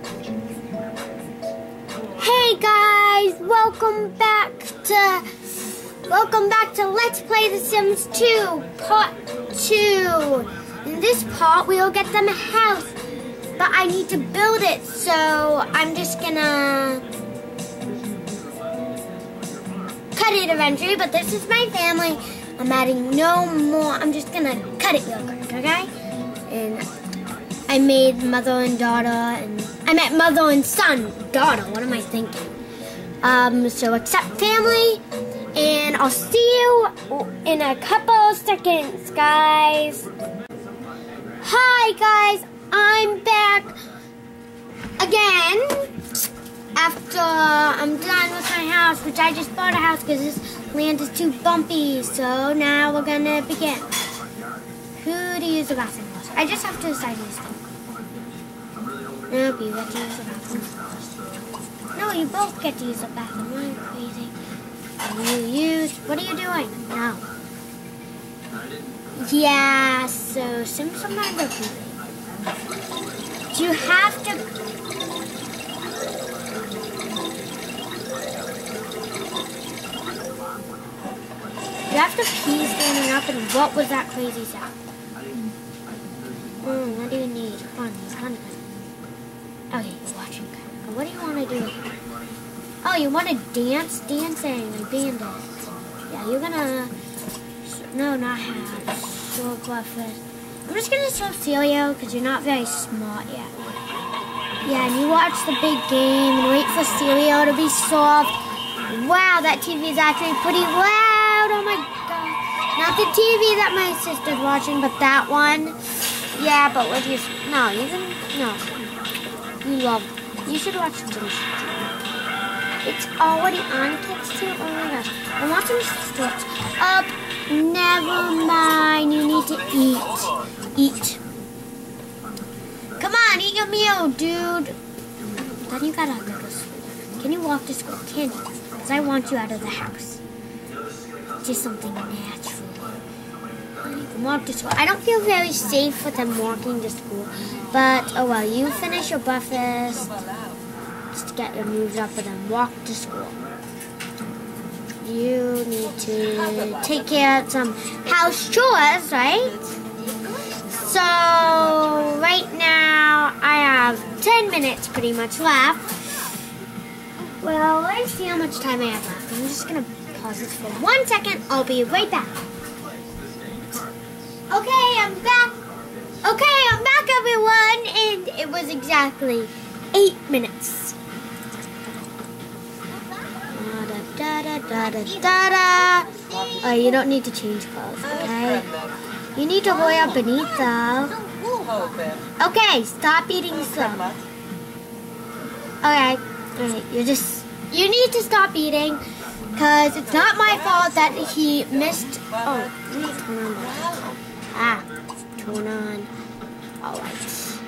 Hey guys, welcome back to welcome back to Let's Play The Sims 2 Part 2. In this part, we'll get them a house, but I need to build it, so I'm just gonna cut it eventually. But this is my family. I'm adding no more. I'm just gonna cut it real quick, okay? And I made mother and daughter, and I met mother and son, daughter. What am I thinking? Um, so accept family, and I'll see you in a couple seconds, guys. Hi, guys. I'm back again after I'm done with my house, which I just bought a house because this land is too bumpy. So now we're gonna begin. Who to use the bathroom? I just have to decide this thing. Nope, you get to use the bathroom. No, you both get to use the bathroom. Are you crazy? You use. What are you doing? No. Yeah, so sometimes are creepy. Do you have to You have to pee standing up, and what was that crazy sound? Mm, what do you need? Come on, come on. Okay, you're watching. What do you want to do? Oh, you want to dance? Dancing and bandits. Yeah, you're gonna... No, not have. Breakfast. I'm just gonna show Celio, because you're not very smart yet. Yeah, and you watch the big game and wait for Celio to be soft. Wow, that TV is actually pretty loud. Oh my god. Not the TV that my sister's watching, but that one. Yeah, but what you no, you can no. You love you should watch this. It's already on kids too. Oh my gosh. I'm watching Stretch Up. Never mind. You need to eat. Eat. Come on, eat your meal, dude. Then you gotta go to school. Can you walk to school? Can you? Because I want you out of the house. Just something natural. Walk to school. I don't feel very safe with them walking to school. But, oh well, you finish your breakfast. Just get your moves up and then walk to school. You need to take care of some house chores, right? So, right now, I have 10 minutes pretty much left. Well, let's see how much time I have left. I'm just gonna pause this for one second. I'll be right back. Okay, I'm back. Okay, I'm back, everyone. And it was exactly eight minutes. Da, da, da, da, da, da. Oh, you don't need to change clothes, okay? You need to and eat, though. Okay, stop eating slow. Okay, alright, you just, you need to stop eating, because it's not my fault that he missed, oh, Ah, turn on, alright.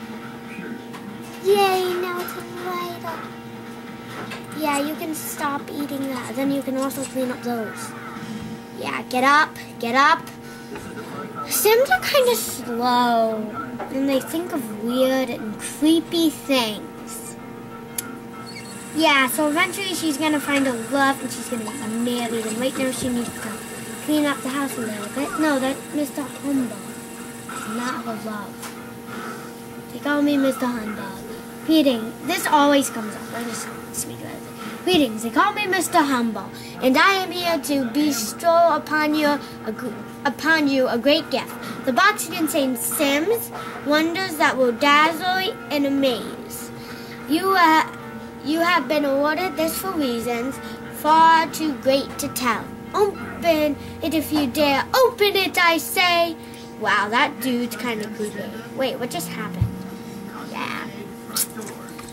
Yay, now it's light up. Yeah, you can stop eating that, then you can also clean up those. Yeah, get up, get up. Sims are kind of slow, and they think of weird and creepy things. Yeah, so eventually she's gonna find a love, and she's gonna get married. And right now she needs to clean up the house a little bit. No, that Mr. Humbug is not her love. They call me Mr. Humbug. Greetings. This always comes up. I just speak about it. Greetings. They call me Mr. Humble, and I am here to bestow upon you a, upon you a great gift. The box contains Sims, wonders that will dazzle and amaze. You, uh, you have been awarded this for reasons far too great to tell. Open it if you dare. Open it, I say. Wow, that dude's kind of creepy. Wait, what just happened? Yeah.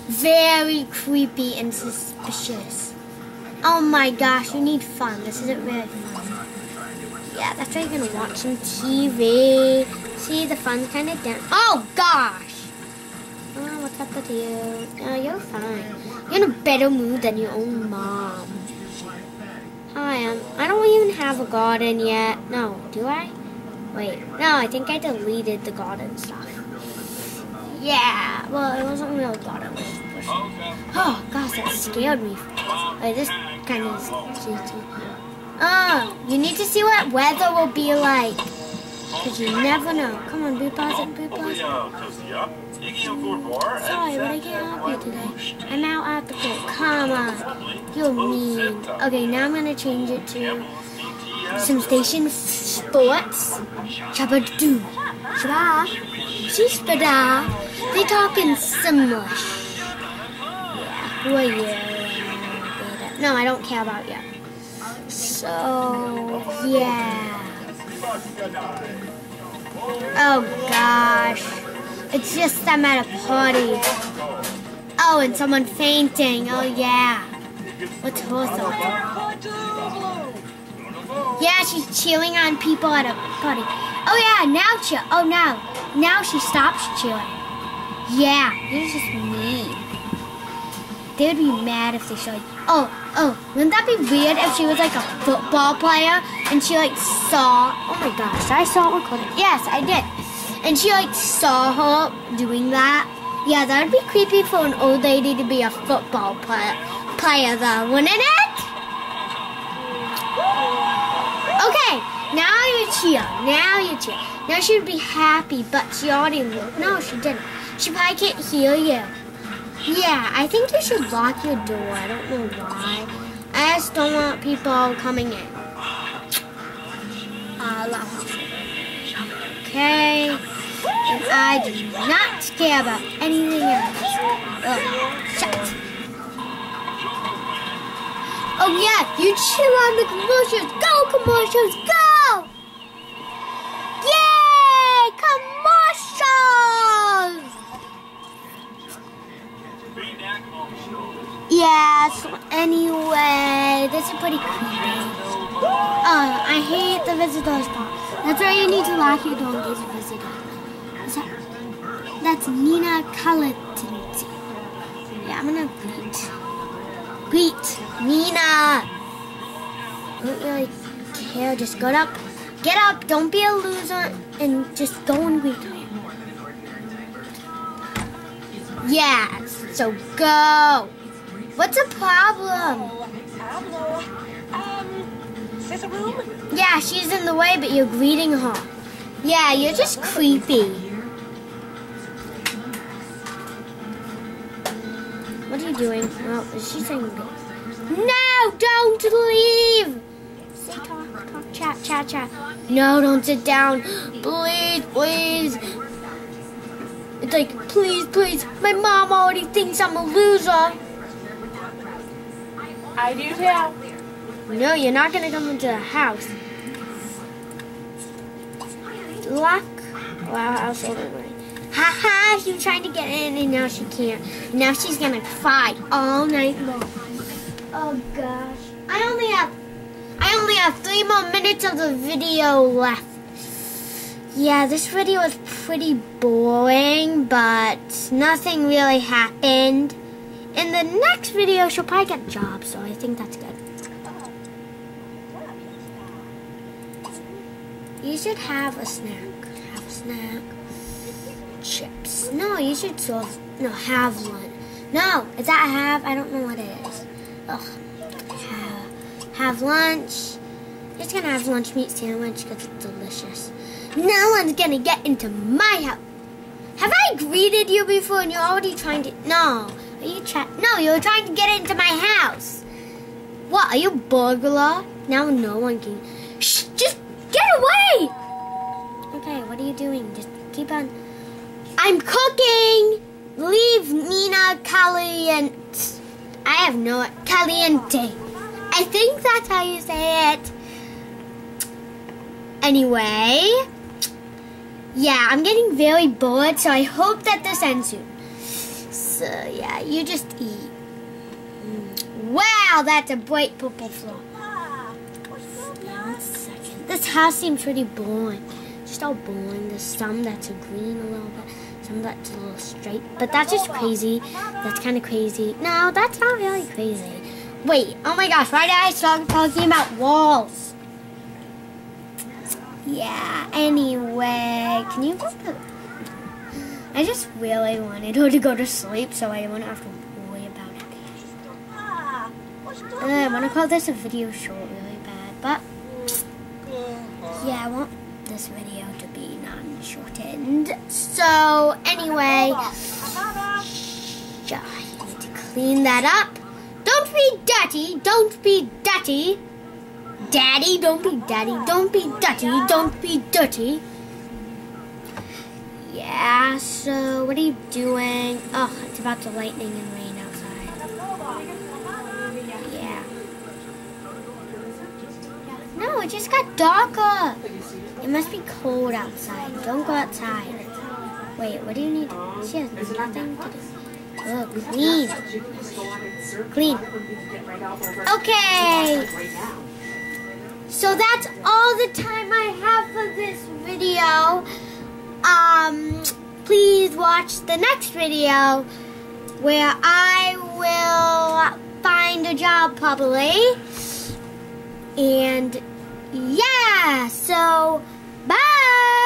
Very creepy and suspicious. Oh my gosh, you need fun. This isn't really fun. Yeah, that's why you're gonna watch some TV. See, the fun's kind of down. Oh gosh! Oh, what's up with you? Oh, you're fine. You're in a better mood than your own mom. I don't even have a garden yet. No, do I? Wait, no, I think I deleted the garden stuff. Yeah, well, it wasn't real garden. It was oh, that scared me. Like this kind of Oh, you need to see what weather will be like. Because you never know. Come on, be positive, be positive. Sorry, but I can't help you today. I'm out at the pool. Come on. You're mean. Okay, now I'm going to change it to some station sports. Shabba-doo. Shabba. Sheesh-bada. They talk in Simlish. Yeah. Who are you? No, I don't care about you. So, yeah. Oh, gosh. It's just I'm at a party. Oh, and someone fainting. Oh, yeah. What's thought? Yeah, she's cheering on people at a party. Oh, yeah, now she, oh, now. Now she stops cheering. Yeah, you're just mean. They would be mad if they saw Oh, oh, wouldn't that be weird if she was like a football player and she like saw, oh my gosh, I saw it recorded. Yes, I did. And she like saw her doing that. Yeah, that would be creepy for an old lady to be a football player, player though, wouldn't it? Okay, now you cheer. Now you cheer. Now she'd be happy, but she already looked. No, she didn't. She probably can't hear you. Yeah, I think you should lock your door. I don't know why. I just don't want people coming in. Uh, Okay. And I do not care about anything else. Ugh, shut. Oh yeah, you cheer on the commercials. Go commercials, go! Yay! Commercials! Yeah, so anyway, this is pretty creepy. Oh, I hate the visitors part. That's why you need to lock your door in case a visitor. That, that's Nina Calatinti. Yeah, I'm gonna greet. Greet, Nina! Don't really care, just get up. Get up, don't be a loser, and just go and greet. Yeah, so go. What's the problem? Um, Yeah, she's in the way, but you're greeting her. Yeah, you're just creepy. What are you doing? Oh, is she saying? No, don't leave! Say talk, talk, chat, chat, chat. No, don't sit down. Please, please. It's like, please, please. My mom already thinks I'm a loser. I do too. No, you're not gonna come into the house. Lock. Wow, I was so angry. Ha ha! She was trying to get in and now she can't. Now she's gonna cry all night long. Oh gosh. I only have I only have three more minutes of the video left. Yeah, this video was pretty boring, but nothing really happened. In the next video, she'll probably get a job, so I think that's good. You should have a snack. Have a snack. Chips. No, you should sort no have one. No, is that have? I don't know what it is. Ugh. Have, have lunch. Just gonna have lunch meat sandwich because it's delicious. No one's gonna get into my house. Have I greeted you before and you're already trying to? No. Are you trying? No, you're trying to get into my house. What? Are you burglar? Now no one can. Shh! Just get away! Okay, what are you doing? Just keep on. I'm cooking. Leave Nina Caliente. I have no Caliente. I think that's how you say it. Anyway, yeah, I'm getting very bored, so I hope that this ends soon. So yeah, you just eat. Wow, that's a bright purple floor. This house seems pretty boring. Just all boring. There's some that's a green a little bit, some that's a little straight. But that's just crazy. That's kind of crazy. No, that's not really crazy. Wait, oh my gosh, why did I start talking about walls? Yeah, anyway, can you go to... I just really wanted her to go to sleep so I wouldn't have to worry about it. Uh, I want to call this a video short really bad, but yeah, I want this video to be non-shortened. So anyway, yeah, I need to clean that up. Don't be dirty. Don't be dirty. Daddy, don't be daddy. Don't be dirty. Don't be dirty. Yeah, so what are you doing? Oh, it's about to lightning and rain outside. Yeah. No, it just got darker. It must be cold outside. Don't go outside. Wait, what do you need? She has nothing to do. Oh, clean. Clean. Okay. So that's all the time I have for this video. Um, please watch the next video where I will find a job probably. And yeah, so bye.